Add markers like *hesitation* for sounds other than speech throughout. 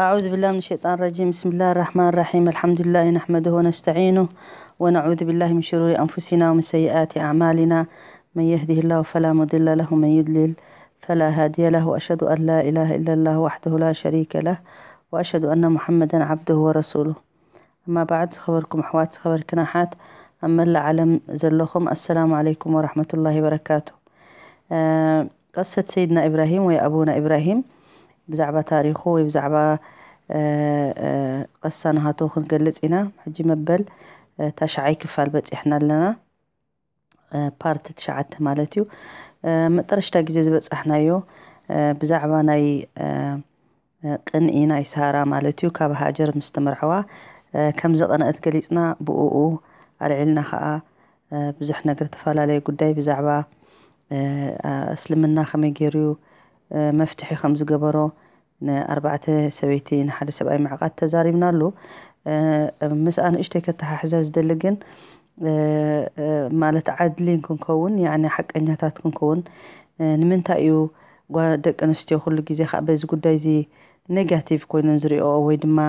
أعوذ بالله من الشيطان الرجيم. بسم الله الرحمن الرحيم. الحمد لله نحمده ونستعينه ونعوذ بالله من شرور أنفسنا ومن سيئات أعمالنا. من يهده الله فلا مضل له ومن يضلل فلا هادي له وأشهد أن لا إله إلا الله وحده لا شريك له وأشهد أن محمدا عبده ورسوله. أما بعد خبركم أحوات خبر كناحات. أما العالم زلخم السلام عليكم ورحمة الله وبركاته. أه قصة سيدنا إبراهيم ويا إبراهيم. ብዛዕባ ታሪኹ ወይ ብዛዕባ ቀሳ ናሃቶ ክንገልጽ ኢና ሕጂ መበል ታሽዓይ ክፋል በፂሕና ኣለና ፓርቲ ትሽዓተ ማለት እዩ መጠረሽታ ግዜ ዝበፃሕናዮ ብዛዕባ ናይ ቅንኢ ናይ ሳራ ማለት እዩ ካብ ሃጀር ምስ ተመርሐዋ ከም ዘቐነአት ገሊፅና ብኡኡ ኣልዒልና ከዓ ብዙሕ ነገር ተፈላለየ ጉዳይ ብዛዕባ እስልምና ከመይ ገይሩ መፍትሒ ከም ዝገበሮ ንኣርባዕተ ሰበይቲ ንሓደ ሰብኣይ ምዕቃት ተዛሪብና ኣሎ ምስኣ ንእሽተይ ከተሓሕዘ ዝደሊ ግን ማለት ዓድሊን ክንከውን ያኒ ሓቀኛታት ክንከውን ንምንታይ እዩ ደቂ ኣንስትዮ ኩሉ ግዜ ከዓ በዚ ጉዳይ እዚ ኔጋቲቭ ኮይነን ዝሪኦ ወይ ድማ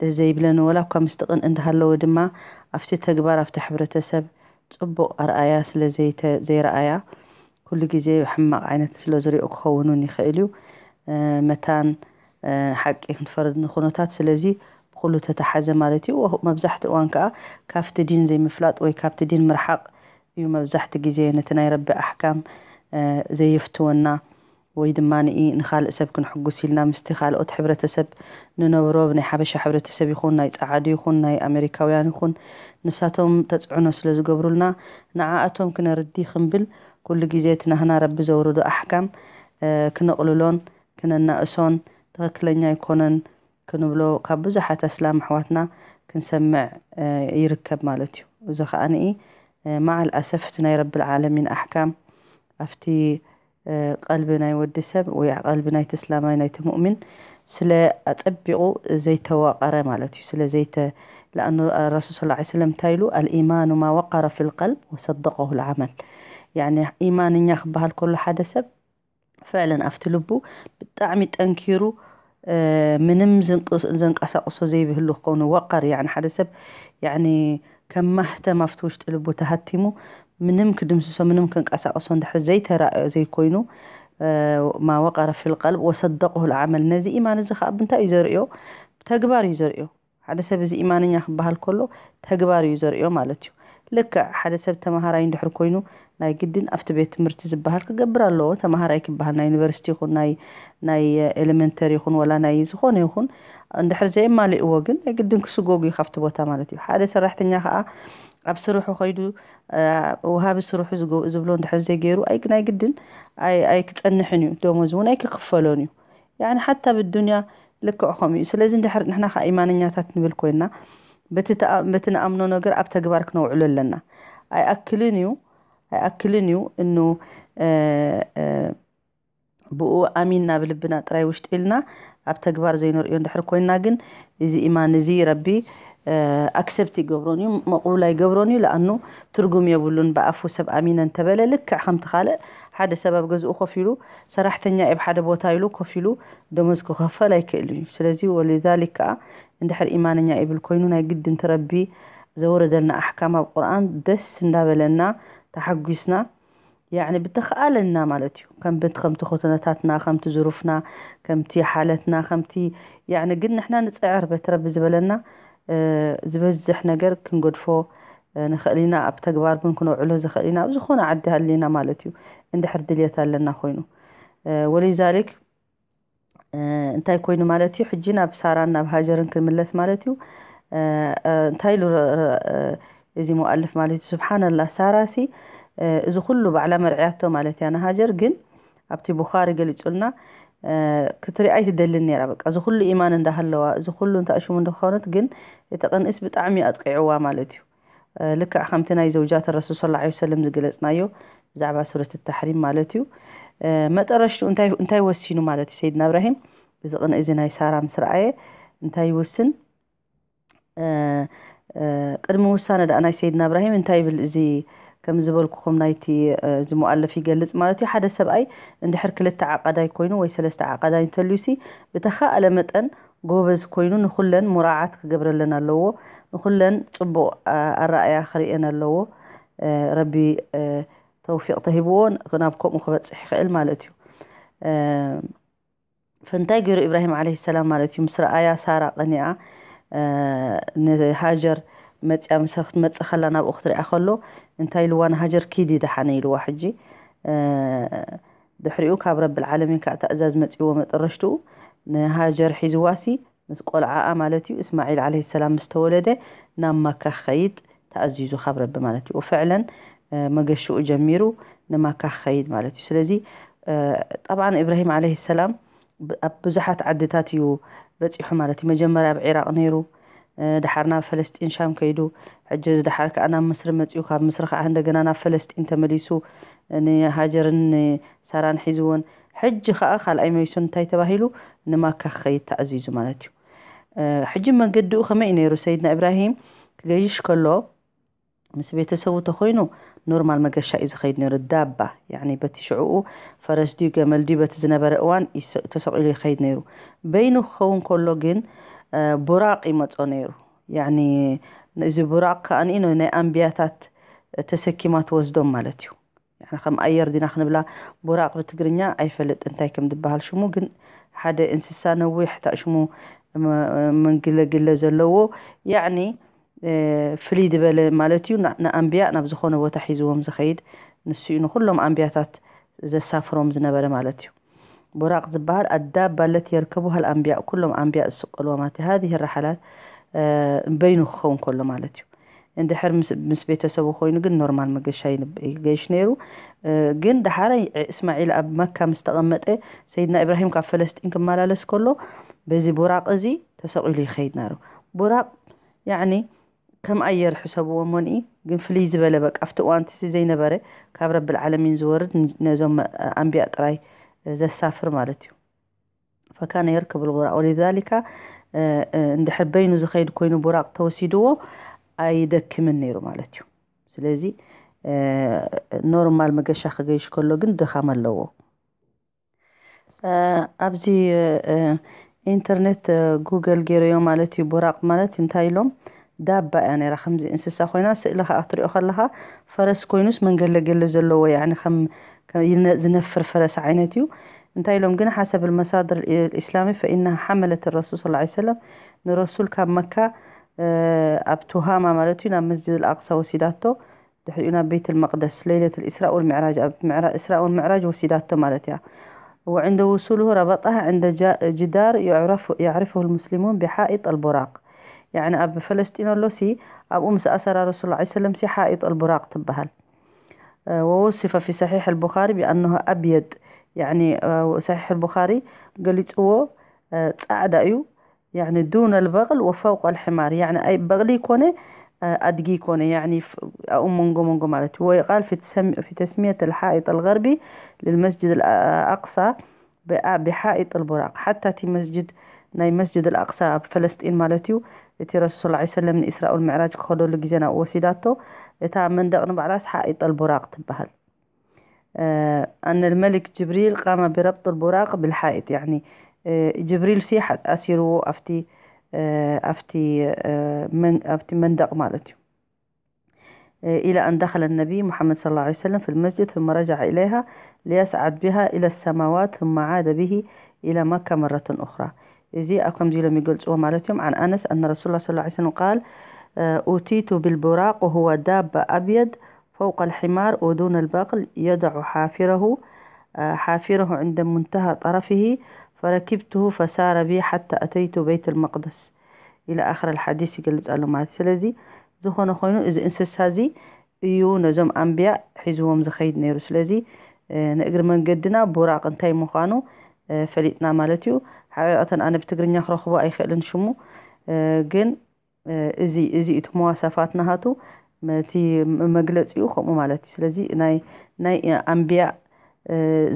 ደስ ዘይብለን ወላ እኳ ምስቲ ቅን እንዳሃለወ ድማ ኣብቲ ተግባር ኣብቲ ሕብረተሰብ ፅቡቅ ኣርኣያ ስለ ዘይረኣያ ኩሉ ግዜ ሕማቅ ዓይነት ስለ ዝሪኦ ክኸውን እውን ይኽእል እዩ መታን ሓቂ ክንፈርድ ንኩነታት ስለዚ ብኩሉ ተተሓዘ ማለት እዩ መብዛሕትኡ እዋን ከዓ ካብቲ ዲን ዘይምፍላጥ ወይ ካብቲ ዲን ምርሓቅ እዩ መብዛሕቲ ግዜ ነቲ ናይ ረቢ ኣሕካም ዘየፍትወና ወይ ድማ ንኢ ንካልእ ሰብ ክንሕጉስ ኢልና ምስቲ ካልኦት ሕብረተሰብ ንነብሮ ብናይ ሓበሻ ሕብረተሰብ ይኹን ናይ ፃዓዱ ይኹን ናይ ኣሜሪካውያን ይኹን ንሳቶም ተፅዕኖ ስለ ዝገብሩልና ንዓኣቶም ክነርዲ ክንብል ኩሉ ግዜ እቲ ናህና ረቢ ዘውርዶ ኣሕካም ክነቕልሎን ክነናእሶን ትኽክለኛ ኣይኮነን ክንብሎ ካብ ብዙሓት ኣስላም ኣሕዋትና ክንሰምዕ ይርከብ *hesitation* ማለት እዩ እዚ ከዓ ንኢ *hesitation* መዓል ኣሰፍ እቲ ናይ ረቢ ልዓለሚን ኣሕካም ኣብቲ *hesitation* ቀልቢ ናይ ወዲ ሰብ ወይ ቀልቢ ናይቲ እስላማይ ናይቲ ሙእምን ስለ ኣፀቢቑ ዘይተዋቐረ ማለት እዩ ስለ ዘይተ لأنه الرسول صلى الله عليه وسلم تايلو الإيمان ما وقر في القلب وصدقه العمل يعني إيمان يخ بهال كل حدا سب. فعلا أفتلبو بتعمي تنكيرو آه، منم زنق زنق أسقصو زي بهلو قونو وقر يعني حدا سب. يعني كم مهتا مفتوش تلبو تهتمو. منم كدم سوسو منم كنق أسقصو عند زي ترى زي كوينو آه، ما وقر في القلب. وصدقه العمل. نزي إيمان زخاء بنتا يزرئو. تقبار يزرئو. حدا سب إيمان يخ بهال كله تقبار يزرئو مالتيو. ልክዕ ሓደ ሰብ ተምሃራይ እንድሕር ኮይኑ ናይ ግድን ኣብቲ ቤት ትምህርቲ ዝበሃል ክገብር ኣለዎ ተምሃራይ ክበሃል ናይ ዩኒቨርሲቲ ይኹን ናይ ኤሌመንተሪ ይኹን ወላ ናይ ዝኾነ ይኹን እንድሕር ዘየማልእዎ ግን ናይ ግድን ክስጎጉ እዩ ካብቲ ቦታ ማለት እዩ ሓደ ሰራሕተኛ ከዓ ኣብ ስርሑ ኸይዱ ውሃቢ ስርሑ ዝብሎ እንድሕር ዘይገይሩ ኣይ ናይ ግድን ኣይ ክፀንሕን እዩ ደሞዝ እውን ኣይ ክክፈሎን እዩ ያዕኒ ሓታ ብዱንያ ልክዕ ከምኡ እዩ ስለዚ ንድሕር ንሕና ከዓ ኢማንኛታት ንብል ኮይና በቲ ንኣምኖ ነገር ኣብ ተግባር ክነውዕሉ ኣለና። ኣይኣክልን እዩ ኣይኣክልን እዩ እኑ ብኡ ኣሚን ናብ ልብና ጥራይ ውሽጢ ኢልና ኣብ ተግባር ዘይነርእዮ እንድሕር ኮይና ግን እዚ ኢማን እዚ ረቢ ኣክሰብቲ ይገብሮን እዩ መቕቡል ኣይገብሮን እዩ። ለኣኑ ትርጉም የብሉን ብኣፉ ሰብ ኣሚነ እንተበለ ልክዕ ከምቲ ካልእ ሓደ ሰብ ኣብ ገዝኡ ኮፍ ኢሉ ሰራሕተኛ ኣብ ሓደ ቦታ ኢሉ ኮፍ ኢሉ ደሞዝ ክኸፈል ኣይክእል እዩ። ስለዚ ወሊዛሊክ ከዓ እንድሕር ኢማንኛ ይብል ኮይኑ ናይ ግድ እንትረቢ ዘወረደልና ኣሕካም ኣብ ቁርኣን ደስ እንዳበለና ተሓጒስና ያዕኒ ብተኸኣለና ማለት እዩ ከምቲ ከምቲ ኮተነታትና ከምቲ ዝሩፍና ከምቲ ሓለትና ከምቲ ያዕኒ ግን ንሕና ንፅዕር በቲ ረቢ ዝበለና ዝበዝሕ ነገር ክንገድፎ ንኽእል ኢና ኣብ ተግባር ግን ክነውዕሎ ዝኽእል ኢና ኣብ ዝኾነ ዓዲ ሃሊና ማለት እዩ እንድሕር ድልየት ኣለና ኮይኑ ወሊዛሊክ እንታይ ኮይኑ ማለት እዩ ሕጂ ናብ ሳራን ናብ ሃጀርን ክንምለስ ማለት እዩ እንታይ ኢሉ እዚ ሙኣልፍ ማለት እዩ ስብሓንላ ሳራሲ እዚ ኩሉ ባዕላ መርዕያቶ ማለት እያ ንሃጀር ግን ኣብቲ ቡኻሪ ገሊፁልና ክትሪኣ ይትደልን ነራ በቃ እዚ ኩሉ ኢማን እንዳሃለዋ እዚ ኩሉ እንተኣሽሙ እንደኾነት ግን እቲ ቅንእስ ብጣዕሚ ኣጥቂዕዋ ማለት እዩ ልክዕ ከምቲ ናይ ዘውጃት ረሱል ስለ ላ ሰለም ዝገለፅናዮ ብዛዕባ ሱረት ተሕሪም ማለት እዩ መጠረሽቱ እንታይ ወሲኑ ማለት እዩ ሰይድና እብራሂም እዚ ቅንእ እዚ ናይ ሳራ ምስ ረኣየ እንታይ ይውስን ቅድሚ ውሳነ ዳኣ ናይ ሰይድና እብራሂም እንታይ ይብል እዚ ከም ዝበልኩኹም ናይቲ ዝሙኣለፍ ይገልፅ ማለት እዩ ሓደ ሰብኣይ እንድሕር ክልተ ዓቀዳይ ኮይኑ ወይ ሰለስተ ዓቀዳይ እንተልዩሲ ብተኻእለ መጠን ጎበዝ ኮይኑ ንኩለን ሙራዓት ክገብረለን ኣለዎ ንኩለን ፅቡቅ ኣረኣእያ ክሪአን ኣለዎ ረቢ توفيق تهبون غنابكم وخبت صحيح خيل مالتيو. فانتاي قيرو إبراهيم عليه السلام مالتيو. مصر آيا سارة قنعة هاجر متي أم سخت متي خلنا بأختري أخلو انتاي لوان هاجر كيدي دحاني لوا حجي دحريو كاب رب العالمين كأتأزاز متي ومترشتو هاجر حزواسي مسقول عاء مالتي إسماعيل عليه السلام مستولده. نام مكة خيط. تعزيزو خبر بمالتي وفعلا መገሽኡ ጀሚሩ ንመካ ክኸይድ ማለት እዩ ስለዚ ጠብዓ ኢብራሂም ዓለይሂ ሰላም ኣብ ብዙሓት ዓድታት እዩ በፂሑ ማለት እዩ መጀመርያ ኣብ ዒራቅ ነይሩ ድሓር ናብ ፈለስጢን ሻም ከይዱ ሕጂ ድሓር ከዓ ናብ ምስሪ መፅኡ ካብ ምስሪ ከዓ እንደገና ናብ ፈለስጢን ተመሊሱ ንሃጀርን ሳራን ሒዝዎን ሕጂ ከዓ ካልኣይ መይሱ እንታይ ተባሂሉ ንማካ ክኸይድ ተኣዚዙ ማለት እዩ ሕጂ መንገዲኡ ከመይ ነይሩ ሰይድና ኢብራሂም ክገይሽ ከሎ ምስ ቤተሰቡ ተኮይኑ ኖርማል መገሻ እዩ ዝኸይድ ነይሩ ዳባ ያኒ በቲ ሽዑኡ ፈረስ ድዩ ገመል ድዩ በቲ ዝነበረ እዋን ተሰቂሉ ይኸይድ ነይሩ በይኑ ክኸውን ከሎ ግን ቡራቅ ይመፆ ነይሩ ያኒ እዚ ቡራቅ ከዓኒ ናይ ኣንቢያታት ተሰኪማ ትወስዶም ማለት እዩ ከም ኣየር ዲና ክንብላ ቡራቅ ብትግርኛ ኣይፈልጥ እንታይ ከም ዝበሃል ሽሙ ግን ሓደ እንስሳ ነዊሕ ታ ሽሙ መንግለግለ ዘለዎ ያዕኒ فلي دبل مالتي نا انبياء ናብ ዝኾነ ቦታ ሒዝዎም ዝኸይድ ንሱ እዩ። ንኩሎም ኣንብያታት ዘሳፍሮም ዝነበረ مالتي እዩ። براق زبهر الدابة التي يركبها الأنبياء كلهم أنبياء السقل وماتي هذه الرحلات بينه خون كله مالتي عند حر مس بيت بيتسبو خوينو جن نورمال مقشاي جيش نيرو جن دحارة إسماعيل أب مكة مستقمت سيدنا إبراهيم كاب فلسطين كمالا لس كله بزي براق أزي تسقل لي خيد نارو براق يعني ከም ኣየር ሕሰብዎ ሞኒኢ ግን ፍልይ ዝበለ በቃ ኣብቲ እዋን ትሲ ዘይነበረ ካብ ረቢልዓለሚን ዝወርድ ነዞም ኣንቢያ ጥራይ ዘሳፍር ማለት እዩ ፈካነ የርክብ ልቡራቅ ወሊዛሊካ እንድሕር በይኑ ዝኸይድ ኮይኑ ቡራቅ ተወሲድዎ ኣይደክምን ነይሩ ማለት እዩ ስለዚ ኖርማል መገሻ ክገይሽ ከሎ ግን ድኻም ኣለዎ ኣብዚ ኢንተርኔት ጉገል ገይረዮ ማለት እዩ ቡራቅ ማለት እንታይ ኢሎም ዳባ እያ ነራ ከምዚ እንስሳ ኮይና ስእሊ ከዓ ክትሪኦ ከለካ ፈረስ ኮይኑስ መንገለገለ ዘለዎ ያኒ ከም ዝነፍር ፈረስ ዓይነት እዩ እንታይ ኢሎም ግን ሓሰብ المصادر الإسلامي فإنها حملت الرسول صلى الله عليه وسلم ንረሱል ካብ መካ ኣብ ትሃማ ማለት እዩ ናብ መስጅድ الأقصى ወሲዳቶ ድሕሪኡ ናብ ቤት المقدس ليلة الإسراء والمعراج ኣብ إسراء والمعراج ወሲዳቶ ማለት እያ وعند وصوله ربطها عند جدار يعرف يعرفه المسلمون بحائط البراق يعني أب فلسطين اللوسي أب أمس أسر رسول الله عليه وسلم سي حائط البراق تبهل آه، ووصف في صحيح البخاري بأنه أبيض. يعني آه، صحيح البخاري قلت هو تعدى يعني دون البغل وفوق الحمار. يعني أي بغلي كوني آه، أدقي كوني يعني أم منقو منقو مالتي. ويقال في, تسمي في تسمية الحائط الغربي للمسجد الأقصى بحائط البراق. حتى تي مسجد ناي مسجد الأقصى بفلسطين مالتيو እቲ ረሱል ላ ሰለም ንእስራኤል ምዕራጅ ክኸደሉ ግዜና ወሲዳቶ እታ መንደቕ ንባዕላስ ሓኢጥ البراق ትበሃል أن الملك جبريل قام بربط البراق بالحائط يعني جبريل سي أسيرو أفتي أفتي من أفتي مندق مالتي إلى أن دخل النبي محمد صلى الله عليه وسلم في المسجد ثم رجع إليها ليسعد بها إلى السماوات ثم عاد به إلى مكة مرة أخرى زي ኣብ ከምዚ ኢሎም ይገልፅዎ ማለት عن أنس أن رسول الله صلى الله عليه وسلم قال أوتيت بالبراق وهو داب أبيض فوق الحمار ودون البغل يدع حافره حافره عند منتهى طرفه فركبته فسار بي حتى أتيت بيت المقدس إلى آخر الحديث يقلز قال له سلزي ዝኾነ خوينو إذا إنسس هذي إيو نزوم أنبياء ሒዝዎም ዝኸይድ نيرو سلزي نقر من قدنا براق انتاي مخانو فليتنا እዩ። ሓቂቀተን ኣነ ብትግርኛ ክረኽቦ ኣይክእልን ሽሙ ግን እዚ እዚ እቲ መዋሰፋት ናሃቱ እቲ መግለፂኡ ከምኡ ማለት እዩ ስለዚ ናይ ኣንቢያ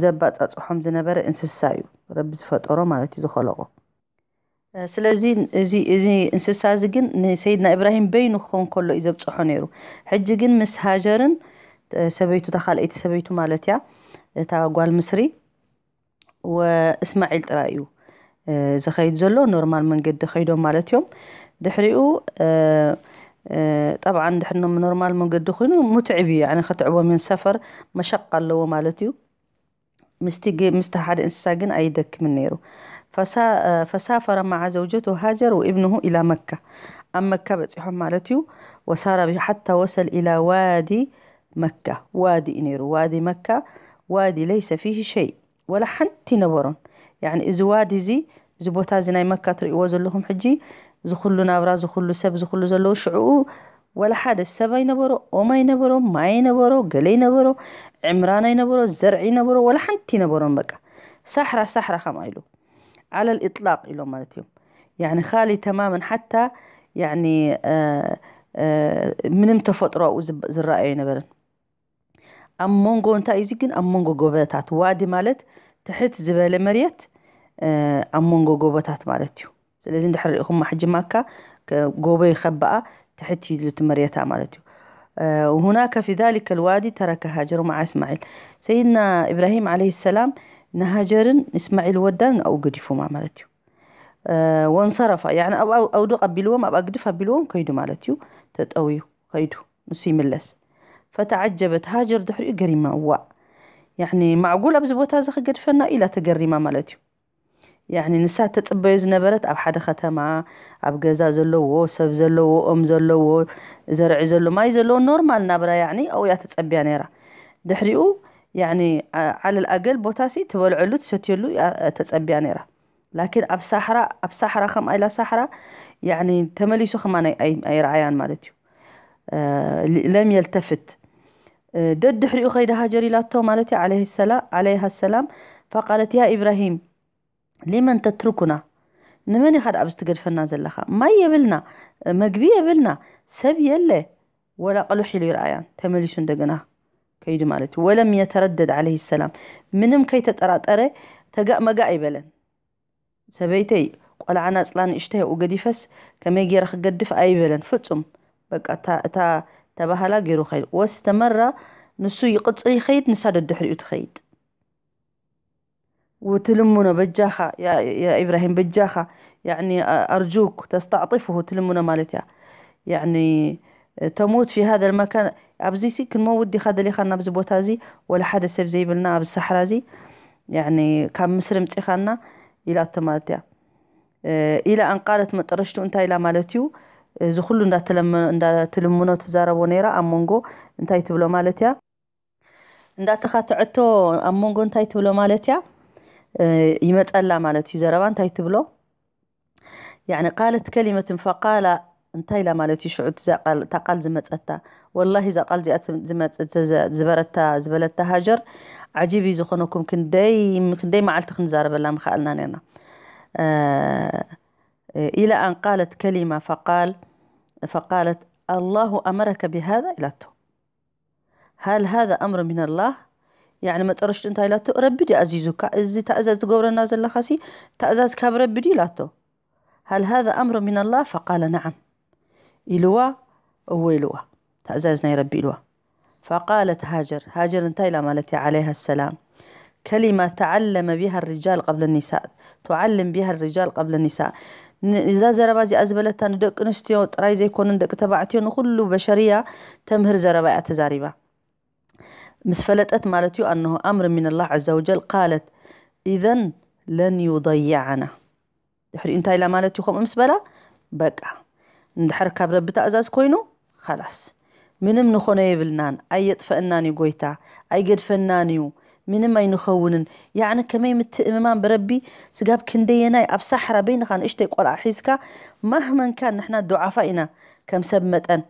ዘባፃፅሖም ዝነበረ እንስሳ እዩ ረቢ ዝፈጠሮ ማለት እዩ ዝኸለቆ ስለዚ እዚ እዚ እንስሳ እዚ ግን ንሰይድና ኢብራሂም በይኑ ክኸውን ከሎ እዩ ዘብፅሖ ነይሩ ሕጂ ግን ምስ ሃጀርን ሰበይቱ እታ ካልአይቲ ሰበይቱ ማለት እያ እታ ጓል ምስሪ ወእስማዒል ጥራይ እዩ زخيد زلو نورمال من قد خيدو مالت يوم دحريقو طبعا دحنا من نورمال من قد خيدو متعبي يعني خطعوا من سفر مشقة اللو مالت يوم مستيقي مستحاد انساقن إيدك من نيرو فسا فسافر مع زوجته هاجر وابنه إلى مكة اما مكة بتصيحهم مالتيو وسار حتى وصل إلى وادي مكة وادي نيرو وادي مكة وادي ليس فيه شيء ولا حتى نورون يعني إذا وادي زي زبوتا زي ناي مكة ترئيو زلهم حجي ዝኩሉ ናብራ ዝኩሉ ሰብ ዝኩሉ ዘለዎ ሽዑኡ ወላ ሓደ ሰብ ኣይነበሮ ኦም ኣይነበሮ ማይ ኣይነበሮ ገለ ይነበሮ ዕምራን ኣይነበሮ ዘርዒ ይነበሮ ወላ ሓንቲ ይነበሮን በቃ ሳሕራ ሳሕራ ከምኣ ኢሉ على الإطلاق ኢሎም ማለት እዮም يعني خالي تماما حتى يعني ምንም ተፈጥሮኡ ዝረኣዮ ይነበረን ኣብ መንጎ እንታይ እዩ ግን ኣብ መንጎ ጎቦታት ዋዲ ማለት ትሕት ዝበለ መሬት ኣብ መንጎ ጎቦታት ማለት እዩ ስለዚ እንድሕር ሪኢኹማ ሕጂ ማካ ጎቦ يخبأ تحت يدلت مريتا مالتي وهناك في ذلك الوادي ترك هاجر مع إسماعيل سيدنا إبراهيم عليه السلام نهاجرن إسماعيل ودان أو قدفوا مع مالتي وانصرف يعني أو أو أو قبلوهم أو أقدف قبلوهم كيدو مالتي تتقويو كيدو نسي ملس فتعجبت هاجر دحري قريمة وا يعني معقول أبز بوتا زخ قدفنا إلى تقريمة مالتي يعني ንሳት ተፅበዮ ዝነበረት ኣብ ሓደ ከተማ ኣብ ገዛ ዘለዎ ሰብ ዘለዎ ኦም ዘለዎ ዘርዒ ዘሎ ማይ ዘለዎ ኖርማል ናብራ ያዕኒ ኣብኡ እያ ተፀቢያ ነይራ ድሕሪኡ يعني على الأقل بوتاسي تبلعلو تستيلو تتصبيا نيرا لكن أب صحراء أب صحراء خم إلى صحراء يعني تمليسو خمان أي أي رعيان مالتيو آه لم يلتفت دد دحريو خيد هاجري لاتو مالتي عليه السلام عليها السلام فقالت يا إبراهيم لمن تتركنا؟ نمني خد أبس تقدفنا زلخا ما يبلنا مقبي يبلنا. سب يلي ولا قالوا حلو رعيان تمليسو دقنا. كيد مالتي. ولم يتردد عليه السلام. منم كي تتراتره تقا مقا يبلن. سبيتي قال عنا أصلان إشتهي وقديفس كما يجي رخ قدف أيبلن. فتصم بقى تا تا تبهلا غيرو خير. واستمر نسو يقصي خيد نساد الدحريو تخيد وتلمنا بجاخة يا يا إبراهيم بجاخة. يعني أرجوك تستعطفه تلمنا مالتها يعني تموت في هذا المكان. أبزي سي كن مو ودي خد لي خلنا بزبوتا زي ولا حدا سيف زي بلنا بالصحراء زي يعني كان مصر متخنا إلى التمالتيا *hesitation* إلى أن قالت مطرشتو انتا إلى مالتيو. زخلو اندا تلم اندا تلمونو تزاربو نيرا أمونغو انتا تبلو مالتيا. اندا تخاتعتو أمونغو انتا تبلو مالتيا يمتألا مالتيو زربا انتا تبلو يعني قالت كلمة فقال እንታይ ኢላ ማለት እዩ ሽዑ እታ ቃል ዝመፀታ ወላሂ እዛ ቃል እዚኣ ዝመፀት ዝበረታ ዝበለታ ሃጀር ዓጂብ እዩ ዝኾነኩም ክንደይ ክንደይ መዓልቲ ክንዛረበላ ምኽኣልና ነርና إلى أن قالت كلمة فقال فقالت الله أمرك بهذا إلته هل هذا أمر من الله يعني ما ترشت انت إلته ربي دي أزيزك إزي تأزاز تقورنا زل خسي تأزاز كاب ربي دي إلته هل هذا أمر من الله فقال نعم إلوا هو إلوا تعزازنا ربي إلوا فقالت هاجر هاجر انتهي مالتي عليها السلام كلمة تعلم بها الرجال قبل النساء تعلم بها الرجال قبل النساء إذا زربا زي أزبلتا ندق نشتيو تراي زي كون ندق تبعتيو نخل بشرية تمهر زربا اعتزاربا مسفلتت مالتيو أنه أمر من الله عز وجل قالت إذن لن يضيعنا دحري انتهي مالتيو خم مسبلا بقى እንድሕር ካብ ረቢ ተኣዛዝ ኮይኑ خلاص ምንም ንኾነ የብልናን ኣየጥፈአናን እዩ ጎይታ ኣይገድፈናን እዩ ምንም ኣይንኸውንን ያዕኒ ከመይ ምትእምማን ብረቢ ስጋብ ክንደየናይ ኣብ ሳሕራ በይንኻ ንእሽተይ ቆልዓ ሒዝካ ማህመንካ ንሕና ዱዓፋ ኢና ከም ሰብ መጠን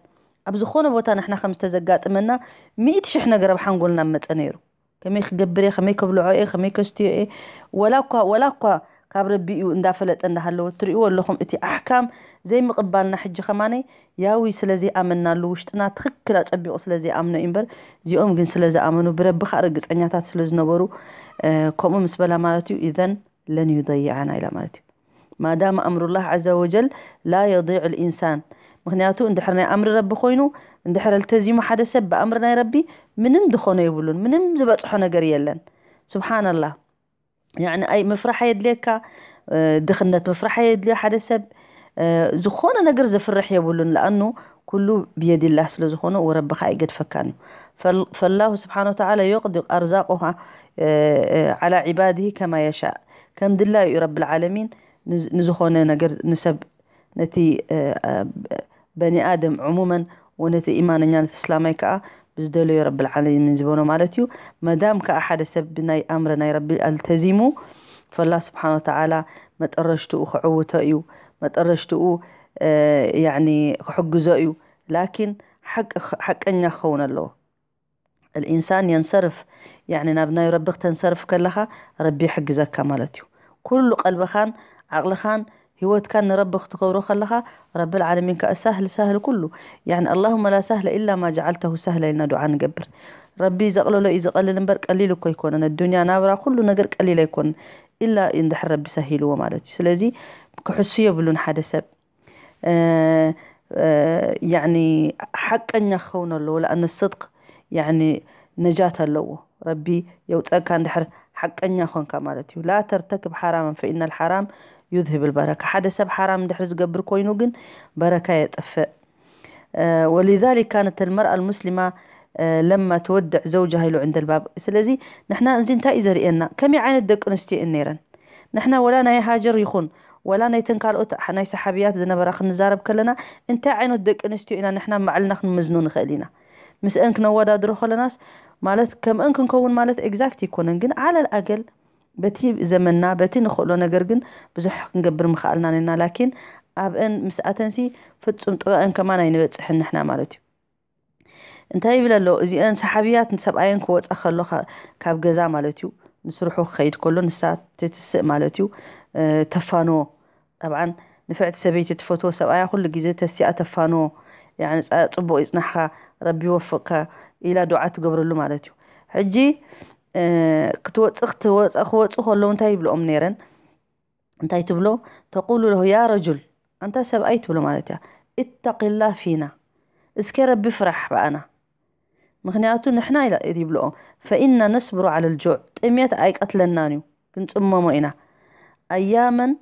أبزخونا بوتان إحنا خمس تزقات منا مئة شح نقرب حنقولنا متنيرو كمي خقبري خمي كبلو عوئي خمي كستيو إيه ولاقوا ولاقوا كابر بيئو اندافلت أنها لو تريئو اللوخم إتي أحكام. زي مقبالنا حج خماني. ياوي سلازي آمنا لوشتنا تخكلات أبيو سلازي آمنا إمبر زي أم جن سلازي آمنو برب بخار قس أنياتات سلاز نورو آه كومو مسبلا مالتيو إذن لن يضيعنا إلى مالتيو ما دام أمر الله عز وجل لا يضيع الإنسان. ምክንያቱ እንድሕር ናይ ኣምሪ ረቢ ኮይኑ እንድሕር እልተዚሙ ሓደ ሰብ ብኣምሪ ናይ ረቢ ምንም ድኾነ ይብሉን ምንም ዝበፅሖ ነገር የለን ስብሓንላ ያዕኒ ኣይ ምፍራሕ የድልየካ ድኽነት ምፍራሕ የድልዮ ሓደ ሰብ ዝኾነ ነገር ዘፍርሕ የብሉን ለኣኑ ኩሉ ብየድላህ ስለ ዝኾነ ወረቢኻ ኣይገድፈካን እዩ ፈላሁ ስብሓን ወተዓላ ዮቅዲቅ ኣርዛቁሃ ዓላ ዒባድሂ ከማ የሻእ ከም ድላዩ እዩ ረብልዓለሚን ንዝኾነ ነገር ንሰብ ነቲ በኒ ኣደም ዕሙመን ወነቲ ኢማነኛ ነቲ እስላማይ ከዓ ብዝደለዮ ረቢ ልዓለሚን ዝበኖ ማለት እዩ መዳም ከዓ ሓደ ሰብ ብናይ ኣምረ ናይ ረቢ ኣልተዚሙ ፈላ ስብሓን ወተዓላ መጠረሽትኡ ክዕውቶ እዩ መጠረሽትኡ ያኒ ክሕግዞ እዩ ላኪን ሓቀኛ ክኸውን ኣለዎ الإنسان ينصرف يعني ناب ربي تنصرف كلها ربي يحجزك مالتيو كل قلبخان عقلخان هوتكان نربخ تخبرو خلها رب العالمين كأسهل سهل كله. يعني اللهم لا سهل إلا ما جعلته سهلا لنا دعاء نقبر ربي زقلو له إذا قلل نبر قليل كو يكون. أنا الدنيا نابرا كل نقر قليل يكون. إلا إن دحر ربي سهيلو مالتي سلازي كحسية بلون حدا سب آه آه يعني حقا يخون الله لأن الصدق يعني نجاة اللو ربي يوتأك كان دحر حقا خونك مالتي لا ترتكب حراما فإن الحرام يذهب البركة. حدا سب حرام دحر زقبر كوينو جن بركة يتأفأ. آه ولذلك كانت المرأة المسلمة آه لما تودع زوجها له عند الباب. سلازي نحنا نزين تا إذا رئينا. كم يعين الدق نستي النيران؟ نحنا ولا ناي هاجر يخون ولا ناي تنكال أوت ناي سحابيات زنا براخ نزارب كلنا. انت عين الدق نستي إنا نحنا معلنا مزنون ምስአን ክነወዳድሮ ከለና ማለት ከምአን ክንከውን ማለት ኤግዛክት ይኮነን ግን ዓለ ልኣገል በቲ ዘመንና በቲ ንኽእሎ ነገር ግን ብዙሕ ክንገብር ምኽኣልና ነና ላኪን ኣብአን ምስኣተንሲ ፍፁም ጥበአን ከማ ናይ ንበፅሕን ንሕና ማለት እዩ እንታይ ይብል ኣሎ እዚአን ሰሓቢያት ንሰብኣየን ክወፀ ከሎ ካብ ገዛ ማለት እዩ ንስርሑ ክኸይድ ከሎ ንሳ ትትስእ ማለት እዩ ተፋኖ ጠብዓ ንፍዕቲ ሰበይቲ ትፈትዎ ሰብኣያ ኩሉ ግዜ ተስኣ ተፋኖ ፅቡቅ ይፅናሕካ ረቢ ይወፍቕካ ኢላ ዱዓ ትገብረሉ ማለት እዩ ሕጂ ክትወፅእ ክወፁ ከለዉ እንታይ ይብልኦም ነይረን እንታይ ትብሎ ተቁሉ ለሁ ያ ረጁል አንታ ሰብኣይ ትብሎ ማለት እያ እተቂላ ፊና እስከ ረቢ ፍራሕ በኣና ምክንያቱ ንሕና ይብልኦም ፈኢና ነስብሩ ዓለ ልጁዕ ጥሜት ኣይቀትለናን እዩ ክንፅመሞ ኢና ኣያመን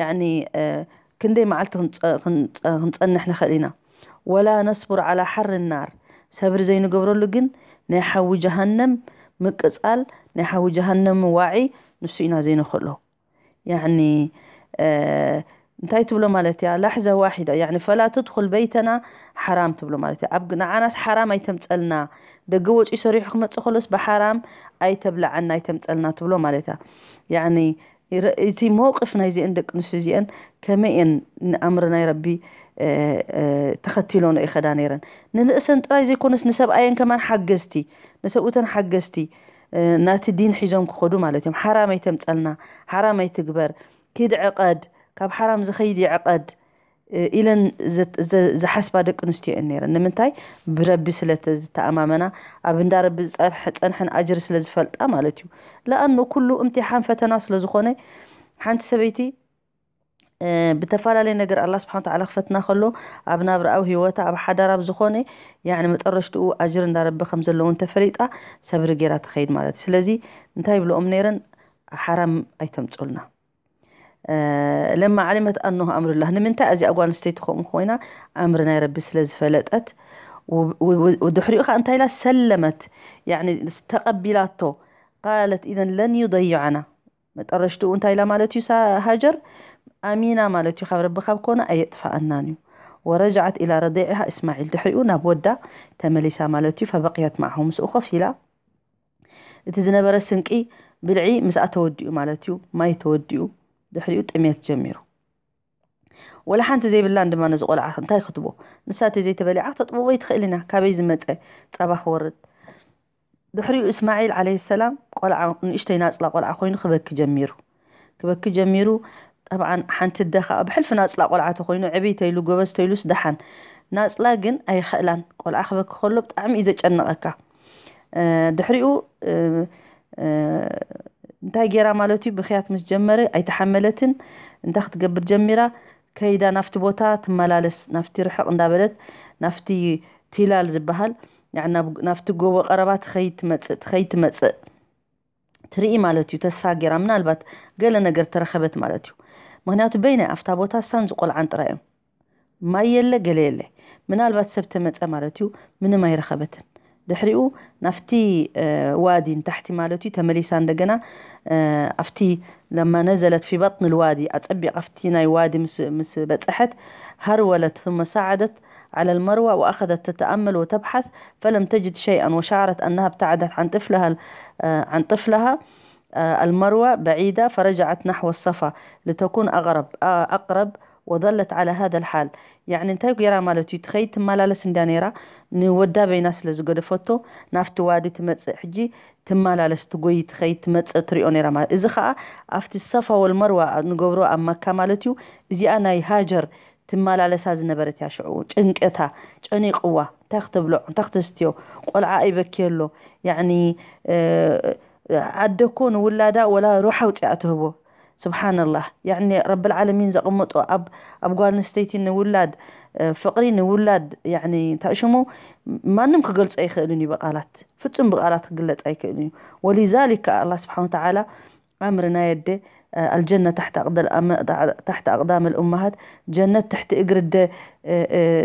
ያኒ ክንደይ መዓልቲ ክንፀንሕ ንኽእል ኢና ወላ ነስቡር ዓላ ሓር ናር ሰብሪ ዘይንገብረሉ ግን ናይ ሓዊ ጀሃነም ምቅፃል ናይ ሓዊ ጀሃነም ዋዒ ንሱ ኢና ዘይንኽእሎ ያኒ እንታይ ትብሎ ማለት እያ ላሕዘ ዋሒዳ ያኒ ፈላ ትድኩል በይተና ሓራም ትብሎ ማለት እያ ኣብ ንዓናስ ሓራም ኣይተምፀልና ደገ ወፂኡ ሰሪሑ ክመፅእ ከሎስ ብሓራም ኣይተብላዓና ኣይተምፀልና ትብሎ ማለት እያ ያኒ እቲ መውቅፍ ናይ ዚአን ደቂ ኣንስትዮ እዚአን ከመይ እየን ንኣምሪ ናይ ረቢ ተኸቲሎን ይኸዳ ነይረን ንንእሰን ጥራይ ዘይኮነስ ንሰብኣየን ከማን ሓገዝቲ ንሰብኡተን ሓገዝቲ ናቲ ዲን ሒዞም ክኸዱ ማለት እዮም ሓራም ኣይተምፀልና ሓራም ኣይትግበር ክድዕቐድ ካብ ሓራም ዝኸይድ ይዕቐድ ኢለን ዝሓስባ ደቂ ኣንስትዮ እየን ነይረን ንምንታይ ብረቢ ስለ ዝተኣማመና ኣብ እንዳ ረቢ ፀንሐን ኣጅሪ ስለ ዝፈልጣ ማለት እዩ ለኣኑ ኩሉ እምቲሓን ፈተና ስለ ዝኾነ ሓንቲ ሰበይቲ بتفعلي نجر الله سبحانه وتعالى خفتنا خلو أبنا برأو هيوتا أب حدا راب زخوني يعني مترش تقو أجر ندار بخمز اللون تفريطة سبر جيرا تخيد مالات سلزي نتايب لو أمنيرن حرام أيتم تقولنا. أه *hesitation* لما علمت أنه أمر الله نمن تأزي أقوان ستيت خوم خوينا أمرنا يا رب سلز فلتت ودحري أخا أنت لا سلمت. يعني استقبلاته قالت إذا لن يضيعنا. مترشتو أنت لا يسا هاجر እዩ ሃጀር ኣሚና ማለት እዩ ካብ ረቢ ካብ ኮነ ኣየጥፋኣናን እዩ ወረጃዓት ኢላ ረዲዕሃ እስማዒል ድሕሪኡ ናብ ወዳ ተመሊሳ ማለት እዩ ፈበቅያት ማዕሁ ምስኡ ኮፍ ኢላ እቲ ዝነበረ ስንቂ ብልዒ ምስኣ ተወዲኡ ማለት እዩ ማይ ተወዲኡ ድሕሪኡ ጥሜት ጀሚሩ ወላ ሓንቲ ዘይብላ ድማ ነዚ ቆልዓ እንታይ ክትቦ ንሳተ ዘይተበሊዓ ተጥብቦ ይትኽእል ኢና ካበይ ዝመፀ ፀባ ክወርድ ድሕሪኡ እስማዒል ዓለይ ሰላም ቆልዓ ንእሽተይ ናፅላ ቆልዓ ኮይኑ ክበኪ ጀሚሩ ክበኪ ጀሚሩ ጠብዓን ሓንቲ ደ ከዓ ብሕልፊ ናፅላ ቆልዓ ተኮይኑ ዕብይ ተይሉ ጎበዝ ተይሉስ ደሓን ናፅላ ግን ኣይኽእላን ቆልዓ ክበኪ ከሎ ብጣዕሚ እዩ ዘጨነቐካ ድሕሪኡ እንታይ ጌራ ማለት እዩ ብክያት ምስ ጀመረ ኣይተሓመለትን እንታይ ክትገብር ጀሚራ ከይዳ ናፍቲ ቦታ ትመላለስ ናፍቲ ርሕቕ እንዳበለት ናፍቲ ቲላል ዝበሃል ናፍቲ ጎቦ ቀረባ ትኸይድ ትመፅእ ትኸይድ ትመፅእ ትርኢ ማለት እዩ ተስፋ ጌራ ምናልባት ገለ ነገር ተረኸበት ማለት እዩ ምክንያቱ በይናይ ኣፍታ ቦታ ሳን ዝቆልዓን ጥራይ እዮም ማይ የለ ገለ የለ ምናልባት ሰብ ተመፀ ማለት እዩ ምንም ኣይረኸበትን ድሕሪኡ ናፍቲ ዋዲ ንታሕቲ ማለት እዩ ተመሊሳ እንደገና ኣፍቲ ለማ ነዘለት ፊ በጥን ልዋዲ ኣፀቢቕ ኣፍቲ ናይ ዋዲ ምስ በፅሐት هرولت ثم صعدت على المروة وأخذت تتأمل وتبحث فلم تجد شيئا وشعرت أنها ابتعدت عن طفلها عن طفلها المروة بعيدة فرجعت نحو الصفا لتكون أغرب أقرب وظلت على هذا الحال يعني እንታይ ጌራ ማለት እዩ ትኸይድ ትመላለስ እንዳ ነይራ ንወዳ በይና ስለ ዝገደፈቶ ናፍቲ ዋዲ ትመፅእ ሕጂ ትመላለስ ትጎይ ትኸይድ ትመፅእ ትሪኦ ነይራ ማለት እዚ ከዓ ኣብቲ ሰፋ ወልመርዋ ንገብሮ ኣብ መካ ማለት እዩ እዚኣ ናይ ሃጀር ትመላለሳ ዝነበረት እያ ሽዑ ጭንቀታ ጨኒቕዋ እንታይ ክትብልዖ እንታይ ክትስትዮ ቆልዓ ኣይበኪ ኣሎ ያዕኒ ኣደኮ ንውላዳ ወላ ሩሓ ውፅኣ ትህቦ ስብሓንላህ ያዕኒ ረብልዓለሚን ዘቐመጦ ኣብ ኣብ ጓል ኣንስተይቲ ንውላድ ፍቅሪ ንውላድ ያዕኒ እንታይ ሽሙ ማንም ክገልፆ ኣይክእልን እዩ ብቃላት ፍፁም ብቃላት ክግለፅ ኣይክእልን እዩ ወሊዛሊክ ኣላ ስብሓን ወተዓላ ኣምሪ ናይ ኣደ الجنة تحت تحت أقدام الأمهات جنة تحت إجر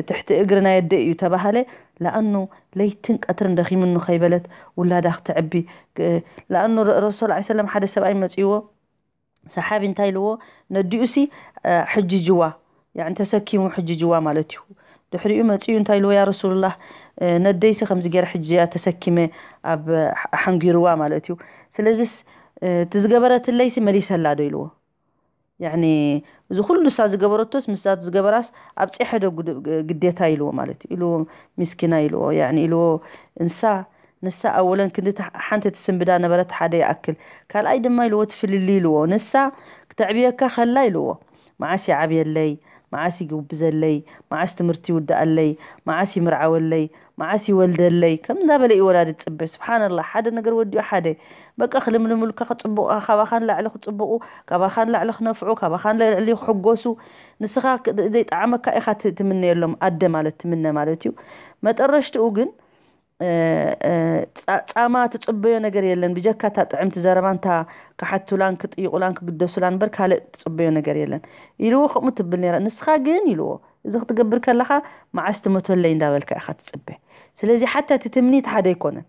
تحت إجرنا يدئ يتبهله لأنه ليتن قطر دخي منه خيبلت ولا داخ تعبي لأنه الرسول عليه وسلم حدا سبعي مسيوه صحابي انتاي لو نديوسي حج جوا يعني تسكيمو حج جوا مالتيو دحريو مصيو انتاي لو يا رسول الله نديسي خمس جير حجيا تسكيمه اب حنجيروا مالتيو سلازس تزغبرت ليس مليسلا دو ኢልዎ يعني زخول ساز جبرتوس مسات زجبراس أبتي حدا قد قديت هايلو مالتي إلو مسكين هايلو يعني إلو نسا نسا أولا كنت حنت تسم بدأ نبرت حدا يأكل قال ما إلو تفل الليل نسا كتعبيه كخل ليلو معسي عبي الليل መዓስ ይግብዘለይ መዓስ ትምህርቲ ይውዳእለይ መዓስ ይምርዓወለይ መዓስ ይወልደለይ ከምዛ በለ እዩ ወላዲ ትፅበ ስብሓንላ ሓደ ነገር ወዲኡ ሓደ በቃ ክልምልምልካ ክፅቡቑ ካባኻ ንላዕሊ ክፅቡቑ ካባኻ ንላዕሊ ክነፍዑ ካባኻ ንላዕሊ ክሕጎሱ ንስኻ ዘይጣዕመካ ኢኻ ትምነየሎም ኣደ ማለት ትምነ ማለት እዩ መጠረሽትኡ ግን ፃማ ትፅበዮ ነገር የለን ብጀካ እታ ጥዕምቲ ዘረባ እንታ ክሓቱላን ክጥይቁላን ክግደሱላን በር ካልእ ትፅበዮ ነገር የለን ኢልዎ ከምኡ ትብል ነራ ንስኻ ግን ኢልዎ እዚ ክትገብር ከለካ መዓስ ትመተለይ እንዳበልካ ኢኻ ትፅበ ስለዚ ሓታ እቲ ትምኒት ሓደ ኣይኮነን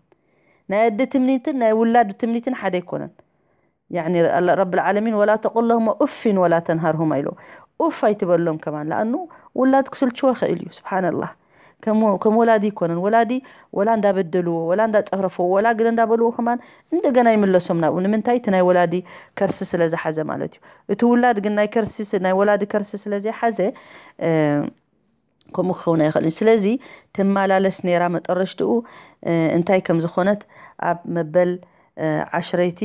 ናይ ኣደ ትምኒትን ናይ ውላድ ትምኒትን ሓደ ኣይኮነን يعني رب العالمين ولا تقول لهم اف ولا تنهرهما ኢሎ ኡፍ ኣይትበሎም ከማን ለኣኑ ውላድ ክስልችዎ ክእል እዩ ስብሓን ላህ ከም ወላዲ ይኮነን ወላዲ ወላ እንዳበደልዎ ወላ እንዳፀረፍዎ ወላ ግለ እንዳበልዎ ከማን እንደገና ይምለሶም ናብኡ ንምንታይ እቲ ናይ ወላዲ ከርሲ ስለ ዝሓዘ ማለት እዩ እቲ ውላድ ግን ናይ ከርሲ ናይ ወላዲ ከርሲ ስለ ዘይሓዘ ከምኡ ክኸውን ኣይኽእልን ስለዚ ትመላለስ ነራ መጠረሽትኡ እንታይ ከም ዝኾነት ኣብ መበል ዓሽረይቲ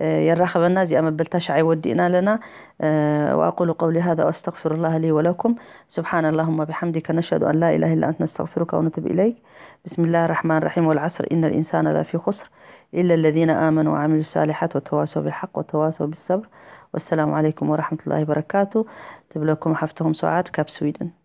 يراخبنا زي أما بلتشعي ودينا لنا. وأقول قولي هذا وأستغفر الله لي ولكم. سبحان اللهم بحمدك نشهد أن لا إله إلا أنت نستغفرك ونتوب إليك. بسم الله الرحمن الرحيم. والعصر إن الإنسان لفي خسر إلا الذين آمنوا وعملوا الصالحات وتواصوا بالحق وتواصوا بالصبر. والسلام عليكم ورحمة الله وبركاته. تبلكم حفتهم سعاد كاب سويدن.